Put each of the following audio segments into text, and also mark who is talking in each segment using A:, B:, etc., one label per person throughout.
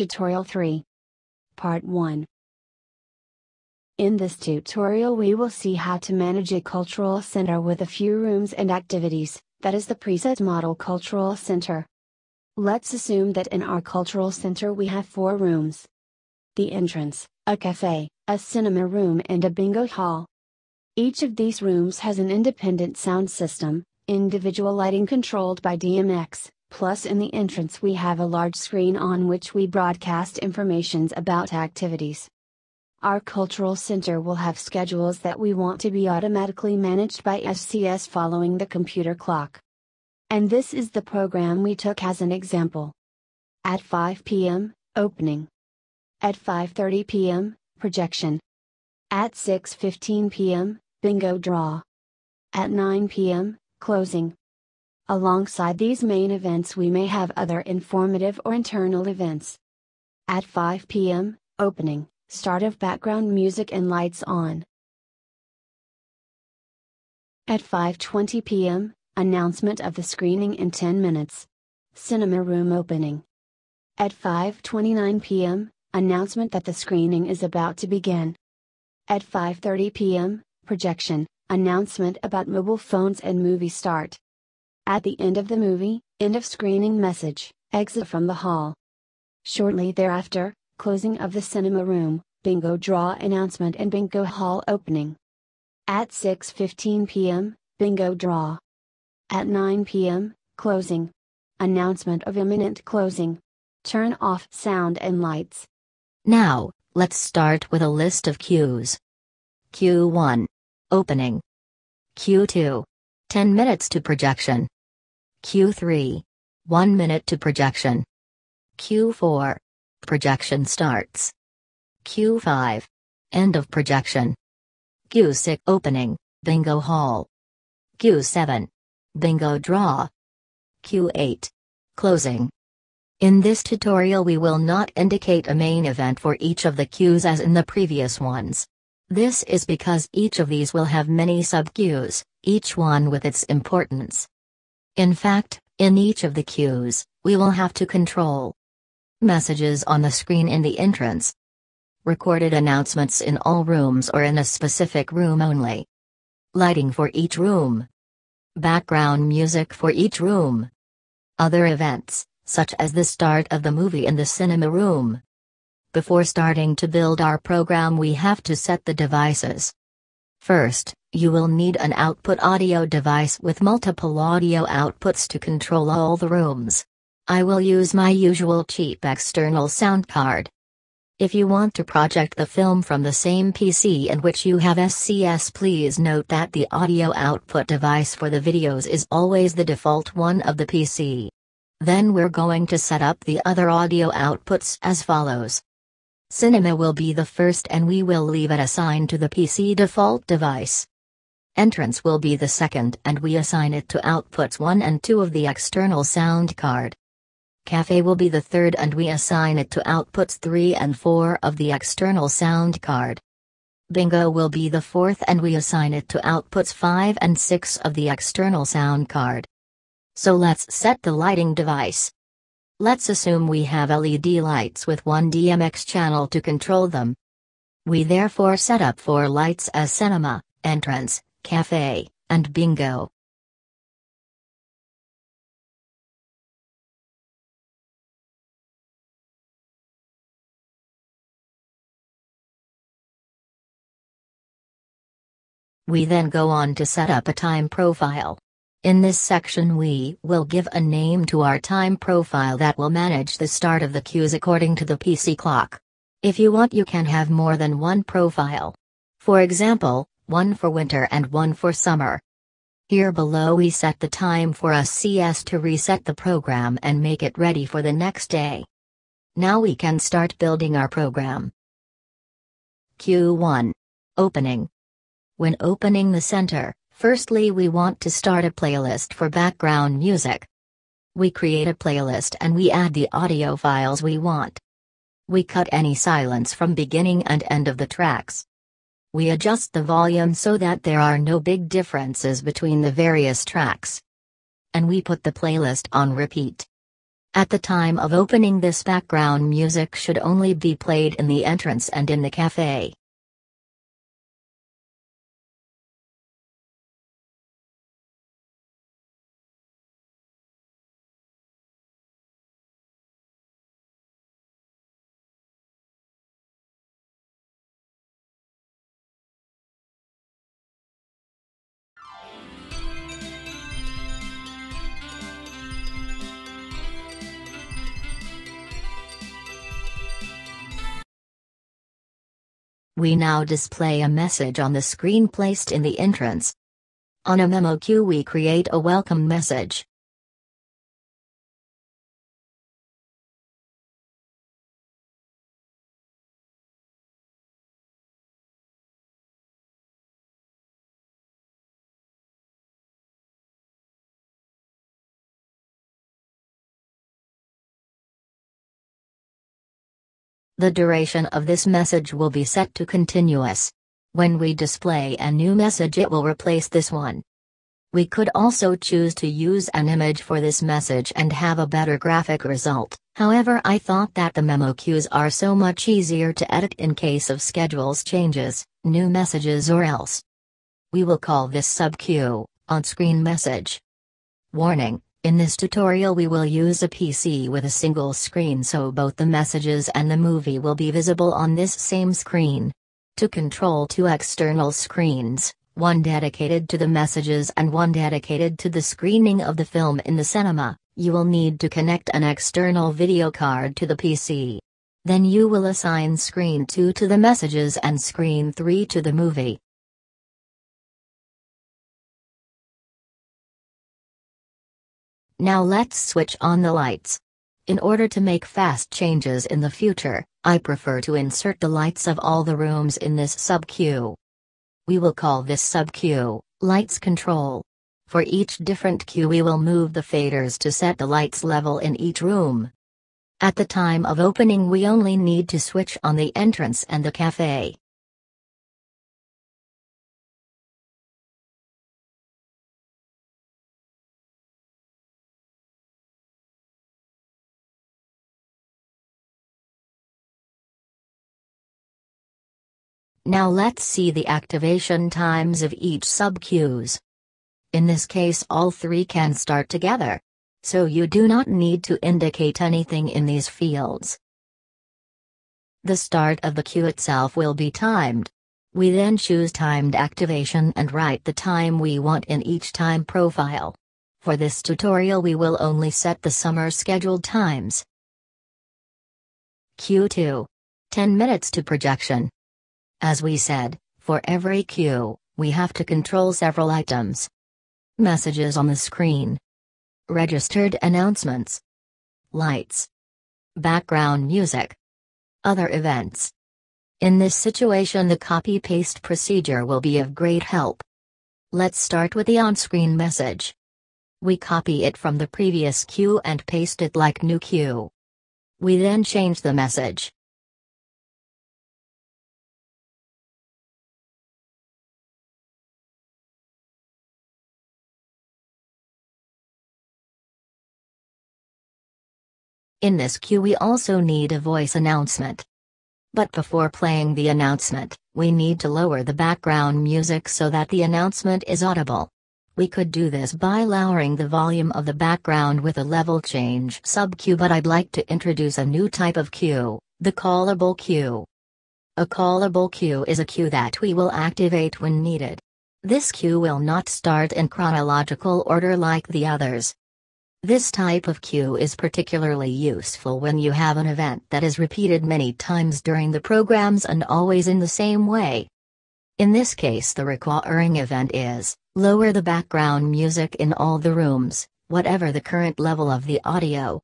A: Tutorial 3. Part 1. In this tutorial we will see how to manage a cultural center with a few rooms and activities, that is the preset model cultural center. Let's assume that in our cultural center we have four rooms. The entrance, a cafe, a cinema room and a bingo hall. Each of these rooms has an independent sound system, individual lighting controlled by DMX, plus in the entrance we have a large screen on which we broadcast informations about activities. Our cultural center will have schedules that we want to be automatically managed by SCS following the computer clock. And this is the program we took as an example. At 5 p.m., opening. At 5:30 p.m., projection. At 6:15 p.m., bingo draw. At 9 p.m., closing. Alongside these main events, we may have other informative or internal events. At 5 p.m., opening, start of background music and lights on. At 5:20 p.m., announcement of the screening in 10 minutes. Cinema room opening. At 5:29 p.m., announcement that the screening is about to begin. At 5:30 p.m., projection, announcement about mobile phones and movie start. At the end of the movie, end of screening message, exit from the hall. Shortly thereafter, closing of the cinema room, bingo draw announcement and bingo hall opening. At 6:15 p.m., bingo draw. At 9 p.m., closing. Announcement of imminent closing. Turn off sound and lights.
B: Now, let's start with a list of cues. Cue 1. Opening. Cue 2. 10 minutes to projection. Cue 3. 1 minute to projection. Q4. Projection starts. Q5. End of projection. Cue 6. Opening, bingo hall. Q7. Bingo draw. Q8. Closing. In this tutorial we will not indicate a main event for each of the cues as in the previous ones. This is because each of these will have many sub-cues, each one with its importance. In fact, in each of the cues, we will have to control messages on the screen in the entrance, recorded announcements in all rooms or in a specific room only, lighting for each room, background music for each room, other events, such as the start of the movie in the cinema room, before starting to build our program we have to set the devices. First, you will need an output audio device with multiple audio outputs to control all the rooms. I will use my usual cheap external sound card. If you want to project the film from the same PC in which you have SCS please note that the audio output device for the videos is always the default one of the PC. Then we're going to set up the other audio outputs as follows. Cinema will be the first and we will leave it assigned to the PC default device. Entrance will be the second and we assign it to outputs 1 and 2 of the external sound card. Cafe will be the third and we assign it to outputs 3 and 4 of the external sound card. Bingo will be the fourth and we assign it to outputs 5 and 6 of the external sound card. So let's set the lighting device. Let's assume we have LED lights with one DMX channel to control them. We therefore set up four lights as cinema, entrance, cafe, and bingo. We then go on to set up a time profile. In this section we will give a name to our time profile that will manage the start of the cues according to the PC clock. If you want you can have more than one profile. For example, one for winter and one for summer. Here below we set the time for SCS to reset the program and make it ready for the next day. Now we can start building our program. Q1. Opening. When opening the center, Firstly we want to start a playlist for background music. We create a playlist and we add the audio files we want. We cut any silence from beginning and end of the tracks. We adjust the volume so that there are no big differences between the various tracks. And we put the playlist on repeat. At the time of opening this background music should only be played in the entrance and in the cafe. We now display a message on the screen placed in the entrance. On a memo cue we create a welcome message. The duration of this message will be set to continuous. When we display a new message it will replace this one. We could also choose to use an image for this message and have a better graphic result, however I thought that the memo cues are so much easier to edit in case of schedules changes, new messages or else. We will call this sub-cue, on-screen message. Warning, in this tutorial we will use a PC with a single screen so both the messages and the movie will be visible on this same screen. To control two external screens, one dedicated to the messages and one dedicated to the screening of the film in the cinema, you will need to connect an external video card to the PC. Then you will assign screen 2 to the messages and screen 3 to the movie. Now let's switch on the lights. In order to make fast changes in the future, I prefer to insert the lights of all the rooms in this sub-cue. We will call this sub-cue, Lights Control. For each different cue we will move the faders to set the lights level in each room. At the time of opening we only need to switch on the entrance and the cafe. Now let's see the activation times of each sub-cues. In this case all three can start together. So you do not need to indicate anything in these fields. The start of the cue itself will be timed. We then choose timed activation and write the time we want in each time profile. For this tutorial we will only set the summer scheduled times. Q2. 10 minutes to projection. As we said, for every cue, we have to control several items. Messages on the screen. Registered announcements. Lights. Background music. Other events. In this situation the copy-paste procedure will be of great help. Let's start with the on-screen message. We copy it from the previous cue and paste it like new cue. We then change the message. In this cue we also need a voice announcement. But before playing the announcement, we need to lower the background music so that the announcement is audible. We could do this by lowering the volume of the background with a level change sub-cue but I'd like to introduce a new type of cue, the callable cue. A callable cue is a cue that we will activate when needed. This queue will not start in chronological order like the others, this type of cue is particularly useful when you have an event that is repeated many times during the programs and always in the same way. In this case the requiring event is, lower the background music in all the rooms, whatever the current level of the audio.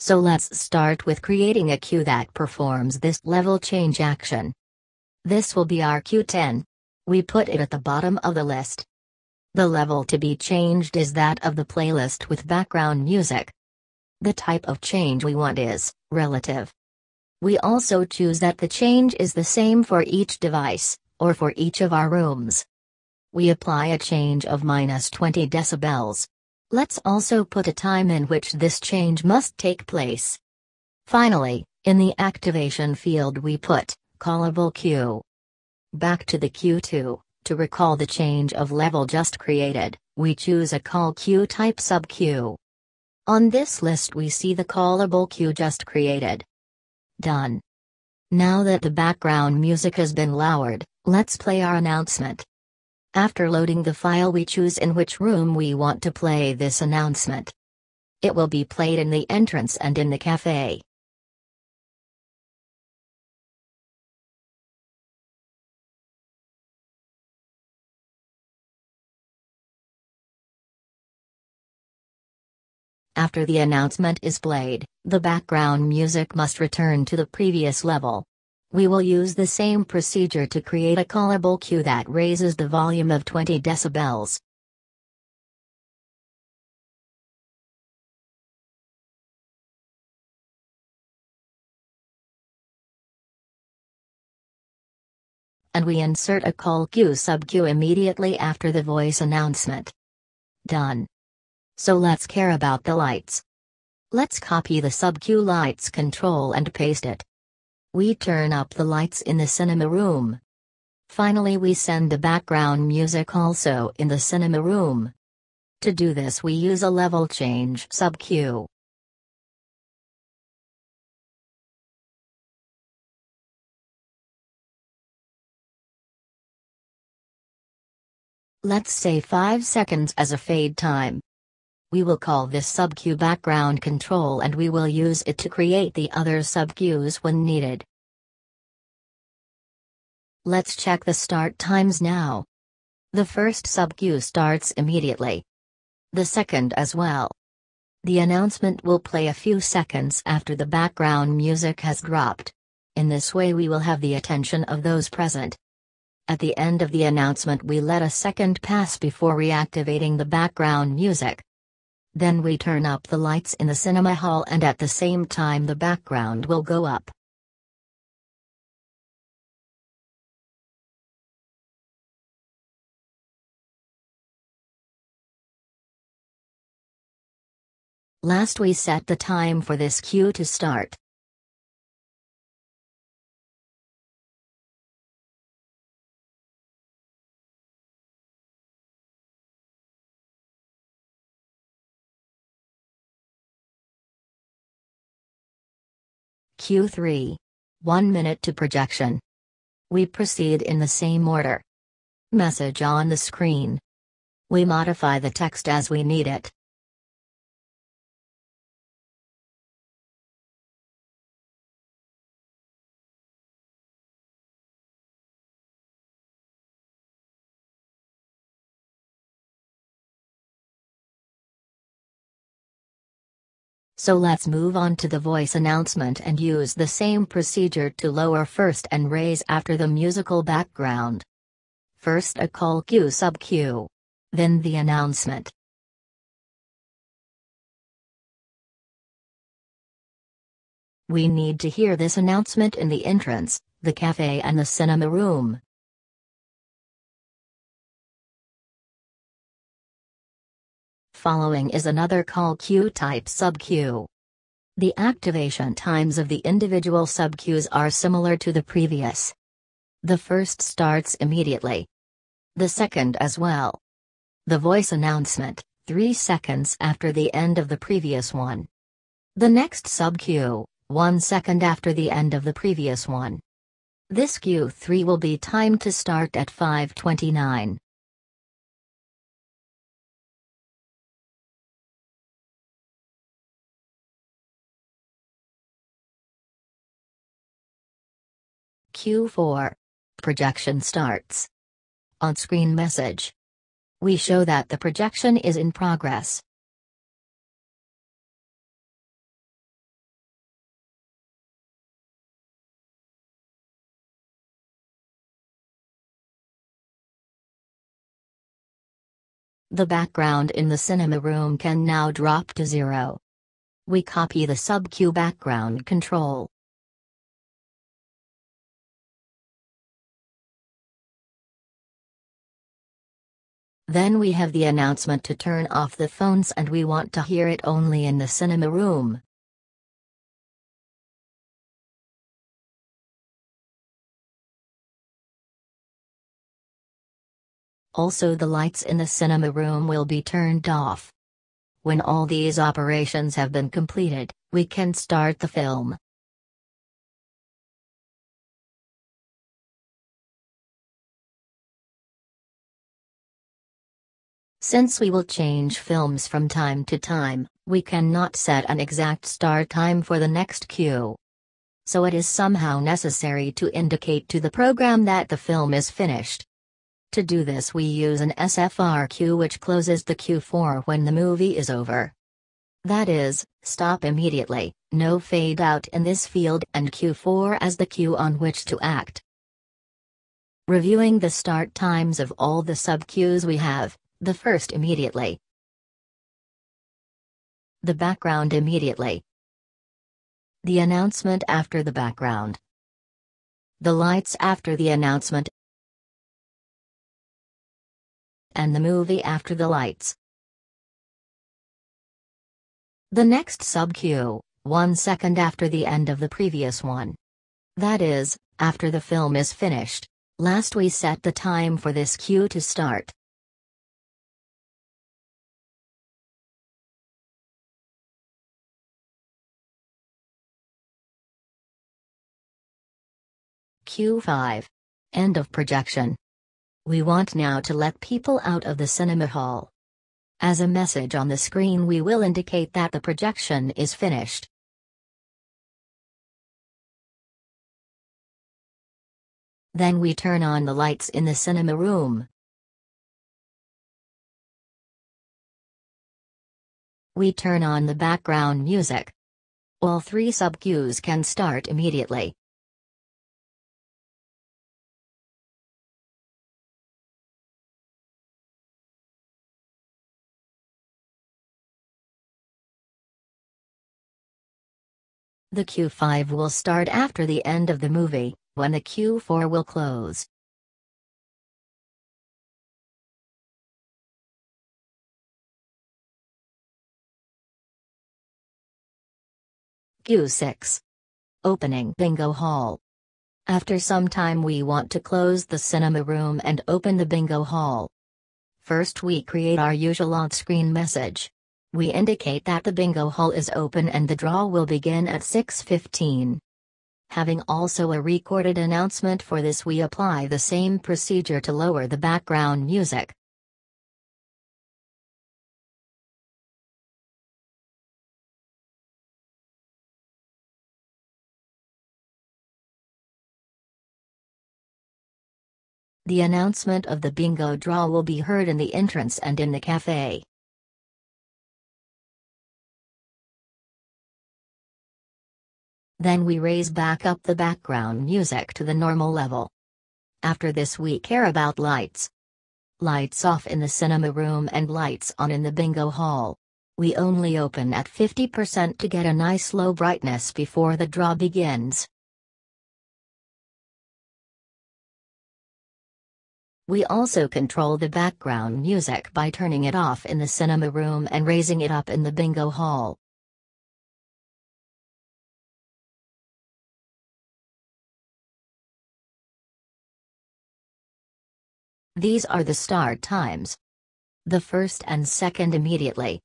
B: So let's start with creating a cue that performs this level change action. This will be our Q10. We put it at the bottom of the list. The level to be changed is that of the playlist with background music. The type of change we want is relative. We also choose that the change is the same for each device, or for each of our rooms. We apply a change of minus 20 decibels. Let's also put a time in which this change must take place. Finally, in the activation field we put, callable cue. Back to the Q2, to recall the change of level just created, we choose a call cue type sub cue. On this list we see the callable cue just created. Done. Now that the background music has been lowered, let's play our announcement. After loading the file we choose in which room we want to play this announcement. It will be played in the entrance and in the cafe. After the announcement is played, the background music must return to the previous level. We will use the same procedure to create a callable cue that raises the volume of 20 decibels. And we insert a call cue sub cue immediately after the voice announcement. Done. So let's care about the lights. Let's copy the sub cue lights control and paste it. We turn up the lights in the cinema room. Finally we send the background music also in the cinema room. To do this we use a level change sub-cue. Let's say 5 seconds as a fade time. We will call this sub-cue background control and we will use it to create the other sub-cues when needed. Let's check the start times now. The first sub-cue starts immediately. The second as well. The announcement will play a few seconds after the background music has dropped. In this way we will have the attention of those present. At the end of the announcement we let a second pass before reactivating the background music. Then we turn up the lights in the cinema hall and at the same time the background will go up. Last we set the time for this cue to start. Q3. 1 minute to projection. We proceed in the same order. Message on the screen. We modify the text as we need it. So let's move on to the voice announcement and use the same procedure to lower first and raise after the musical background. First a call cue sub cue. Then the announcement. We need to hear this announcement in the entrance, the cafe and the cinema room. Following is another call cue type sub-cue. The activation times of the individual sub-cues are similar to the previous. The first starts immediately. The second as well. The voice announcement, 3 seconds after the end of the previous one. The next sub-cue, 1 second after the end of the previous one. This Q3 will be timed to start at 529. Q4. Projection starts. On screen message. We show that the projection is in progress. The background in the cinema room can now drop to zero. We copy the sub-cue background control. Then we have the announcement to turn off the phones and we want to hear it only in the cinema room. Also the lights in the cinema room will be turned off. When all these operations have been completed, we can start the film. Since we will change films from time to time, we cannot set an exact start time for the next cue. So it is somehow necessary to indicate to the program that the film is finished. To do this we use an SFR cue which closes the Q4 when the movie is over. That is, stop immediately, no fade out in this field and Q4 as the cue on which to act. Reviewing the start times of all the sub-cues we have, the first immediately. The background immediately. The announcement after the background. The lights after the announcement. And the movie after the lights. The next sub-cue, one second after the end of the previous one. That is, after the film is finished. Last we set the time for this cue to start. Q5. End of projection. We want now to let people out of the cinema hall. As a message on the screen we will indicate that the projection is finished. Then we turn on the lights in the cinema room. We turn on the background music. All three sub-cues can start immediately. The Q5 will start after the end of the movie, when the Q4 will close. Q6. Opening Bingo Hall. After some time we want to close the cinema room and open the bingo hall. First we create our usual on-screen message. We indicate that the bingo hall is open and the draw will begin at 6.15. Having also a recorded announcement for this we apply the same procedure to lower the background music. The announcement of the bingo draw will be heard in the entrance and in the cafe. Then we raise back up the background music to the normal level. After this we care about lights. Lights off in the cinema room and lights on in the bingo hall. We only open at 50% to get a nice low brightness before the draw begins. We also control the background music by turning it off in the cinema room and raising it up in the bingo hall. These are the start times. The first and second immediately.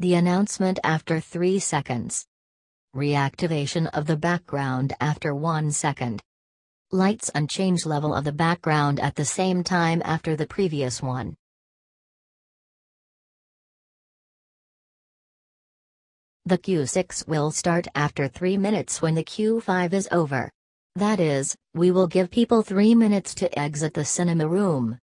B: The announcement after 3 seconds. Reactivation of the background after 1 second. Lights and change level of the background at the same time after the previous one. The Q6 will start after 3 minutes when the Q5 is over. That is, we will give people three minutes to exit the cinema room.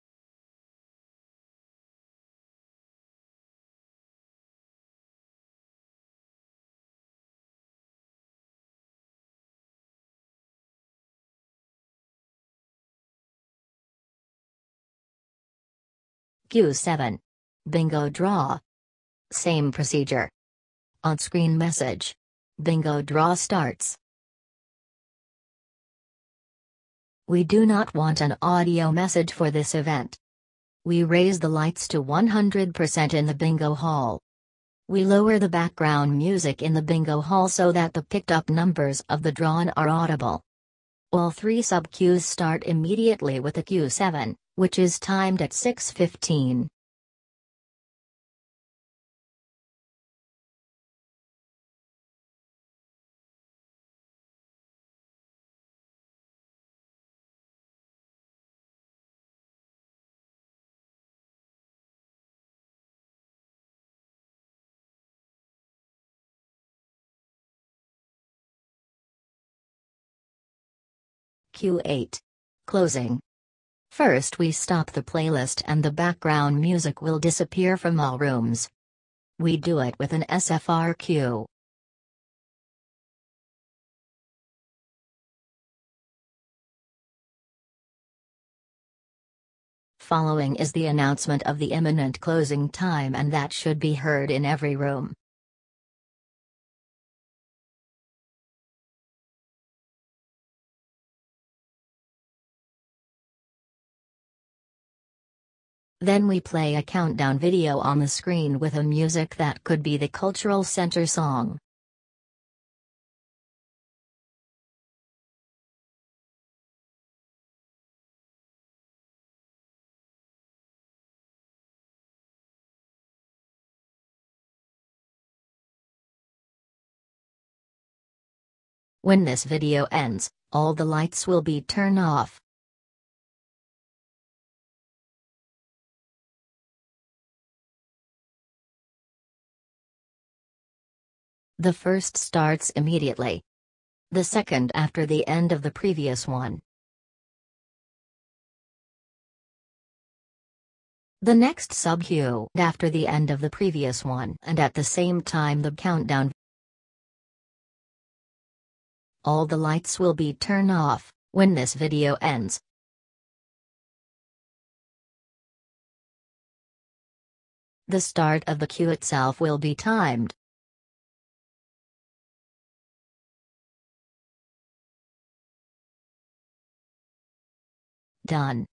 B: Q7. Bingo draw. Same procedure. On-screen message. Bingo draw starts. We do not want an audio message for this event. We raise the lights to 100% in the bingo hall. We lower the background music in the bingo hall so that the picked up numbers of the drawn are audible. All three sub-cues start immediately with the cue 7, which is timed at 6.15. Q8. Closing. First we stop the playlist and the background music will disappear from all rooms. We do it with an SFR cue. Following is the announcement of the imminent closing time and that should be heard in every room. Then we play a countdown video on the screen with a music that could be the cultural center song. When this video ends, all the lights will be turned off. The first starts immediately. The second after the end of the previous one. The next sub-cue after the end of the previous one and at the same time the countdown. All the lights will be turned off when this video ends. The start of the cue itself will be timed. Done.